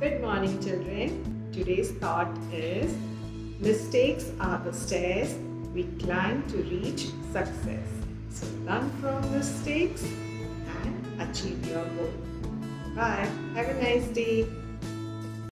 Good morning, children. Today's thought is mistakes are the stairs we climb to reach success. So, learn from mistakes and achieve your goal. Bye. Have a nice day.